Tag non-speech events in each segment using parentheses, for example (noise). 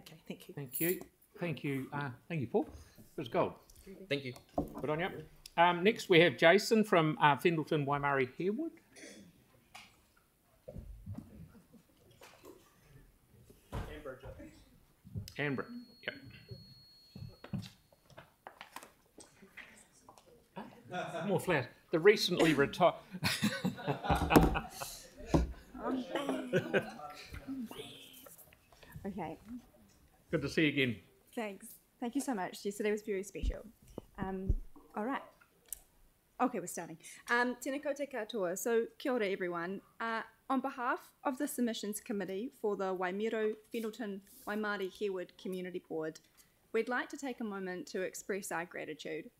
Okay, thank you. Thank you. Thank you. Uh, thank you, Paul. It was gold. Thank you. Good on you. Um, next, we have Jason from uh, Fendalton, Waimairi, Harewood. Canberra. Yep. More flat. The recently retired. (laughs) Okay, Good to see you again. thanks. Thank you so much. Yesterday was very special. Um, all right. Okay, we're starting. Um, tēnā koutou katoa. So, kia ora everyone. Uh, on behalf of the Submissions Committee for the Waimāero, Fendalton, Waimairi, Harewood Community Board, we'd like to take a moment to express our gratitude.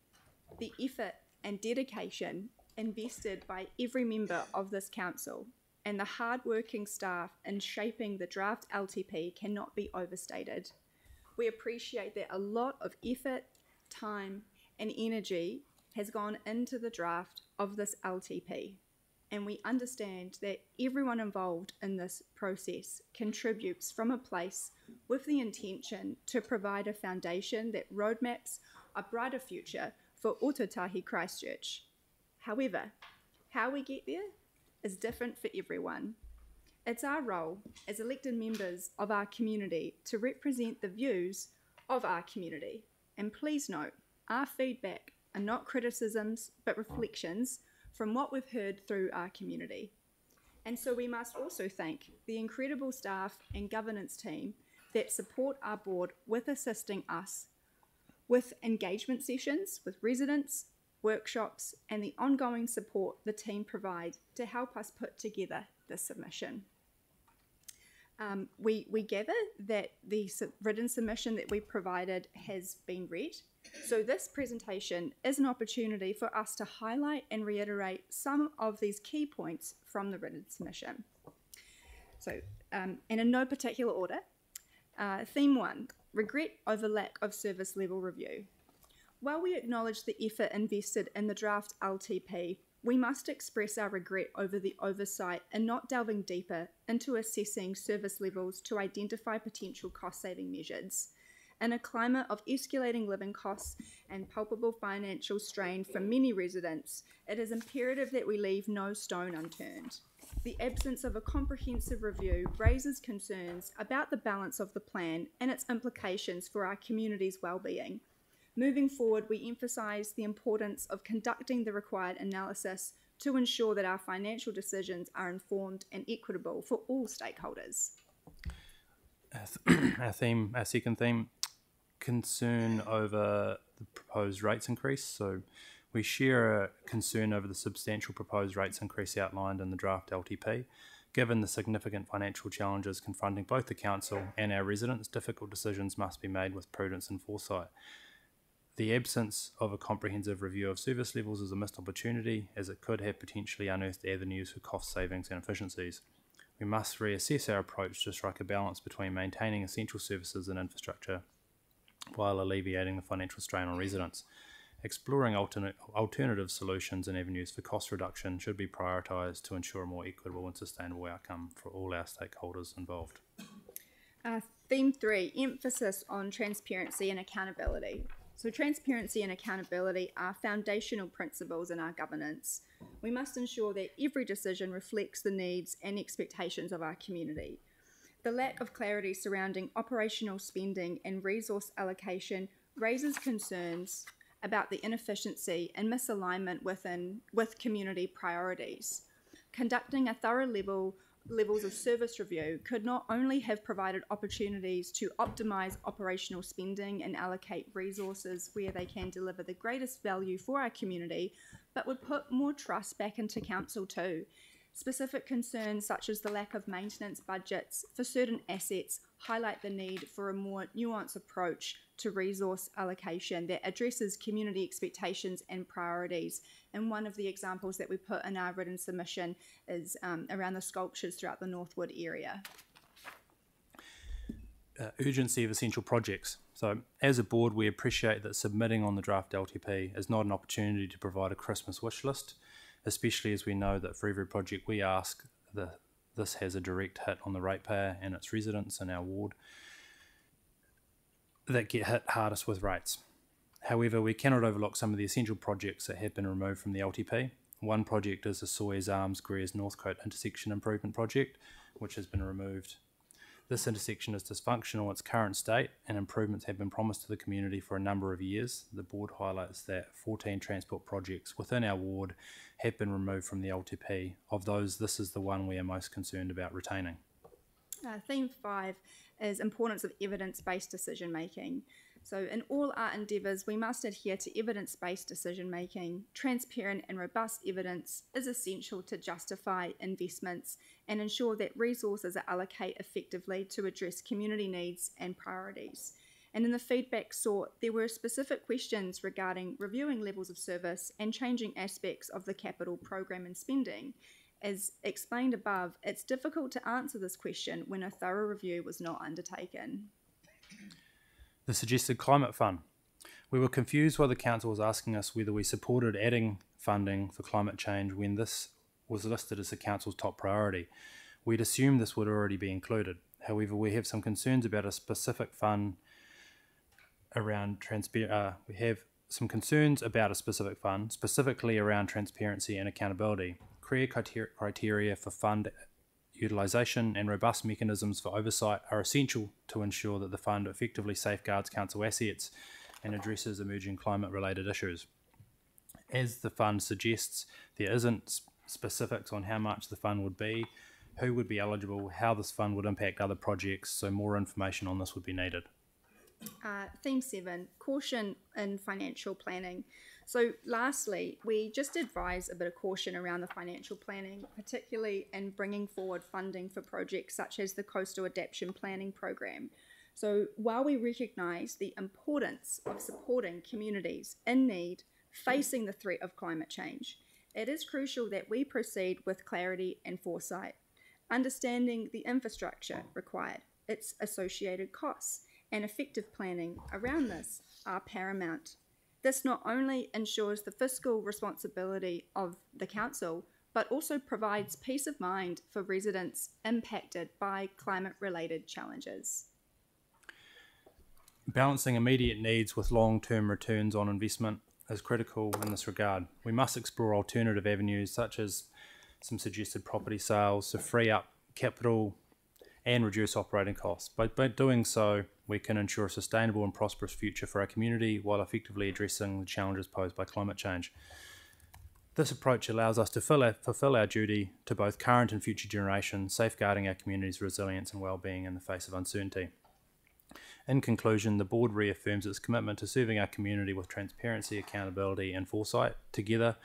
The effort and dedication invested by every member of this council and the hard-working staff in shaping the draft LTP cannot be overstated. We appreciate that a lot of effort, time, and energy has gone into the draft of this LTP. And we understand that everyone involved in this process contributes from a place with the intention to provide a foundation that roadmaps a brighter future for Ōtautahi Christchurch. However, how we get there is different for everyone. It's our role as elected members of our community to represent the views of our community. And please note, our feedback are not criticisms but reflections from what we've heard through our community. And so we must also thank the incredible staff and governance team that support our board with assisting us with engagement sessions with residents, workshops, and the ongoing support the team provide to help us put together the submission. Um, we, we gather that the written submission that we provided has been read. So, this presentation is an opportunity for us to highlight and reiterate some of these key points from the written submission. So, um, and in no particular order, uh, theme one regret over lack of service level review. While we acknowledge the effort invested in the draft LTP, we must express our regret over the oversight and not delving deeper into assessing service levels to identify potential cost saving measures. In a climate of escalating living costs and palpable financial strain for many residents, it is imperative that we leave no stone unturned. The absence of a comprehensive review raises concerns about the balance of the plan and its implications for our community's well-being. Moving forward, we emphasise the importance of conducting the required analysis to ensure that our financial decisions are informed and equitable for all stakeholders. (clears throat) Our, theme, our second theme, concern over the proposed rates increase. So we share a concern over the substantial proposed rates increase outlined in the draft LTP. Given the significant financial challenges confronting both the council and our residents, difficult decisions must be made with prudence and foresight. The absence of a comprehensive review of service levels is a missed opportunity, as it could have potentially unearthed avenues for cost savings and efficiencies. We must reassess our approach to strike a balance between maintaining essential services and infrastructure while alleviating the financial strain on residents. Exploring alternate, alternative solutions and avenues for cost reduction should be prioritised to ensure a more equitable and sustainable outcome for all our stakeholders involved. Uh, theme three emphasis on transparency and accountability. So, transparency and accountability are foundational principles in our governance. We must ensure that every decision reflects the needs and expectations of our community. The lack of clarity surrounding operational spending and resource allocation raises concerns about the inefficiency and misalignment within with community priorities. Conducting a thorough level levels of service review could not only have provided opportunities to optimize operational spending and allocate resources where they can deliver the greatest value for our community, but would put more trust back into council too. Specific concerns such as the lack of maintenance budgets for certain assets highlight the need for a more nuanced approach to resource allocation that addresses community expectations and priorities. And one of the examples that we put in our written submission is um, around the sculptures throughout the Northwood area. uh, urgency of essential projects. So, as a board, we appreciate that submitting on the draft LTP is not an opportunity to provide a Christmas wish list, especially as we know that for every project we ask, the, this has a direct hit on the ratepayer and its residents in our ward. that get hit hardest with rates. However, we cannot overlook some of the essential projects that have been removed from the LTP. One project is the Sawyers Arms Greers Northcote intersection improvement project, which has been removed. This intersection is dysfunctional in its current state, and improvements have been promised to the community for a number of years. The board highlights that 14 transport projects within our ward have been removed from the LTP. Of those, this is the one we are most concerned about retaining. Uh, theme five is importance of evidence-based decision making. So, in all our endeavours, we must adhere to evidence based decision making. Transparent and robust evidence is essential to justify investments and ensure that resources are allocated effectively to address community needs and priorities. And in the feedback sought, there were specific questions regarding reviewing levels of service and changing aspects of the capital program and spending. As explained above, it's difficult to answer this question when a thorough review was not undertaken the suggested climate fund. We were confused why the council was asking us whether we supported adding funding for climate change when this was listed as the council's top priority. We'd assumed this would already be included. However, we have some concerns about a specific fund around transparency. Uh, we have some concerns about a specific fund, specifically around transparency and accountability. Clear criteria for fund utilisation and robust mechanisms for oversight are essential to ensure that the fund effectively safeguards council assets and addresses emerging climate related issues. As the fund suggests, there isn't specifics on how much the fund would be, who would be eligible, how this fund would impact other projects, so more information on this would be needed. Uh, theme seven caution in financial planning. So, lastly, we just advise a bit of caution around the financial planning, particularly in bringing forward funding for projects such as the Coastal Adaptation Planning Program. So, while we recognise the importance of supporting communities in need facing the threat of climate change, it is crucial that we proceed with clarity and foresight, understanding the infrastructure required, its associated costs, and effective planning around this are paramount. This not only ensures the fiscal responsibility of the council, but also provides peace of mind for residents impacted by climate related challenges. Balancing immediate needs with long term returns on investment is critical in this regard. We must explore alternative avenues such as some suggested property sales to free up capital and reduce operating costs. By, by doing so, we can ensure a sustainable and prosperous future for our community while effectively addressing the challenges posed by climate change. This approach allows us to fulfill our duty to both current and future generations, safeguarding our community's resilience and well-being in the face of uncertainty. In conclusion, the board reaffirms its commitment to serving our community with transparency, accountability, and foresight. Together,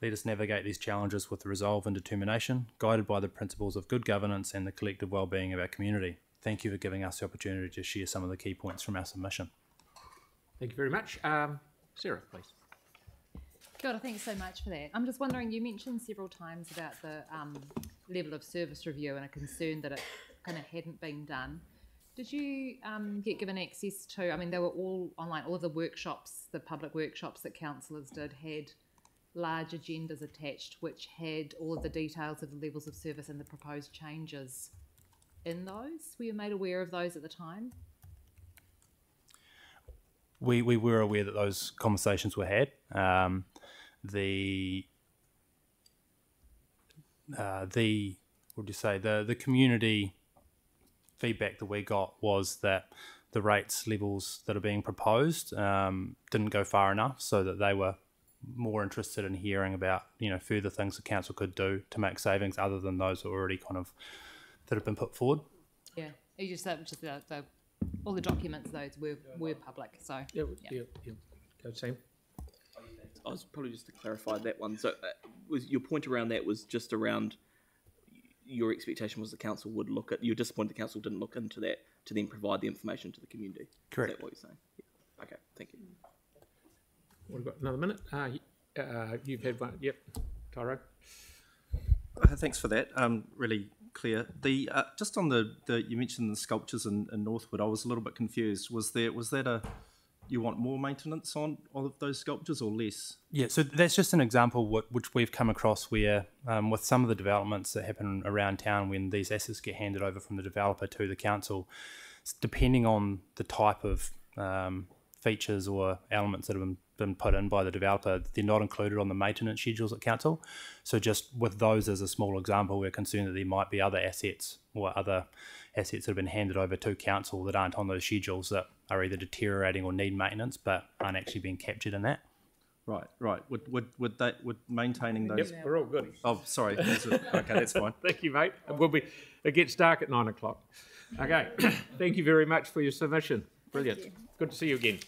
let us navigate these challenges with resolve and determination, guided by the principles of good governance and the collective well-being of our community. Thank you for giving us the opportunity to share some of the key points from our submission. Thank you very much. Um, Sarah, please. Kia ora, thanks so much for that. I'm just wondering, you mentioned several times about the um, level of service review and a concern that it kind of hadn't been done. Did you um, get given access to? I mean, they were all online. All of the workshops, the public workshops that councillors did, had large agendas attached, which had all of the details of the levels of service and the proposed changes in those. Were you made aware of those at the time? We we were aware that those conversations were had. Um, the uh, the what would you say the the community feedback that we got was that the rates levels that are being proposed um, didn't go far enough, so that they were more interested in hearing about you know further things the council could do to make savings other than those that were already kind of that have been put forward. Yeah, you just said just the, the, all the documents those were were public. So yeah, yeah, yeah. yeah. Go Sam. I was probably just to clarify that one. So, uh, was your point around that was just around your expectation was the council would look at. You're disappointed the council didn't look into that to then provide the information to the community. Correct. Is that what you're saying? Yeah. Okay. Thank you. We've got another minute. Uh, uh, you've had one. Yep. Tyro. Uh, thanks for that. Um, really clear. The uh, just on the, the you mentioned the sculptures in, in Northwood. I was a little bit confused. Was there was that a you want more maintenance on all of those sculptures or less? Yeah, so that's just an example what, which we've come across where, um, with some of the developments that happen around town when these assets get handed over from the developer to the council, depending on the type of um, features or elements that have been, been put in by the developer, they're not included on the maintenance schedules at council. So just with those as a small example, we're concerned that there might be other assets or other assets that have been handed over to council that aren't on those schedules that are either deteriorating or need maintenance but aren't actually being captured in that. Right, right. Would would would that would maintaining those? Yep, we're all good. Oh, sorry. That's a- okay, that's fine. (laughs) Thank you, mate. It will be. It gets dark at nine o'clock. Okay. (coughs) Thank you very much for your submission. Brilliant. Good to see you again.